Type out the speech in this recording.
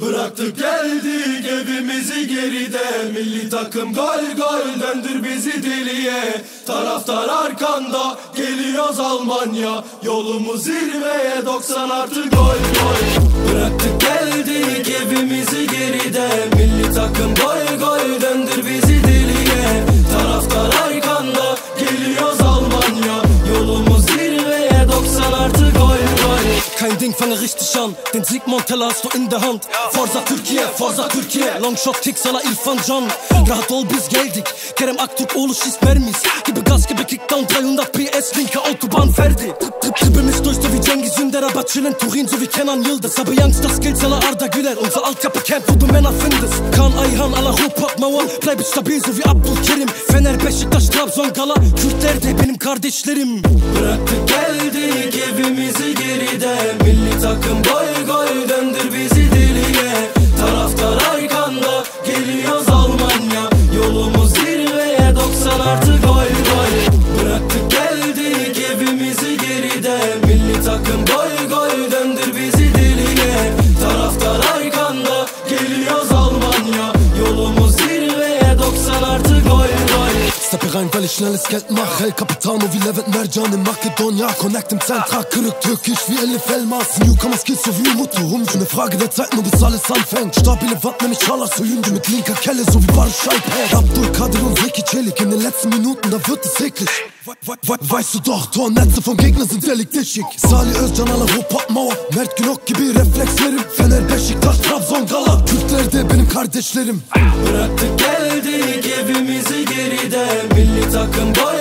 Bıraktık geldik evimizi geride. Milli takım gol gol döndür bizi deliye. Taraftar arkanda geliyoruz Almanya. Yolumuz zirveye 90 artı gol gol. Bıraktık geldik evimizi geride. Milli takım gol gol döndür bizi deliye Ding, fange richtig an. Den Sieg Montella hast du in der Hand. Forza Türkiye, Forza Türkiye. Longshot kick sana İrfan Can. Rahat ol biz geldik. Kerem Aktürk oğlu schießt Mermis. Gibi gaz gibi Kickdown 300 PS linke Autobahn Ferdi. Trip, trippe mich durch so wie Cengiz Ünder, aber chillen Turin so wie Kenan Yıldız. Habe das gilt aller Arda Güler. Unser Altkapitän, wo du Männer findest. Kan Ayhan, aller Ruhrpottmauer. Bleib ich stabil so wie Abdülkerim. Fener, Beşiktaş, Trabzon, Gala. Kürtler de benim kardeşlerim. Bıraktık geldik bizi deliye Steppe rein, weil ich schnelles Geld mach. El Capitano wie Levent Mercan in Makedonia. Connect im Zentrag, kırık türkisch wie Elif Elmas. Newcomer skills so wie Mutter um. Eine Frage der Zeit, nur bis alles anfängt. Stabile Wand, nämlich Schallas so Jünge mit linker Kelle, so wie Barış Alper. Abdul Kadir und Vicky Celik in den letzten Minuten, da wird es eklig. We we weißt du doch, Tornetze vom Gegner sind deliktischig. Salih Özcan ala Mauer. Mert Günok gibi reflekslerim. Fener, Beşiktaş, Trabzon, Gala. Kürtler de benim kardeşlerim. Bıraktık geldik evimizi geride Milli takım gol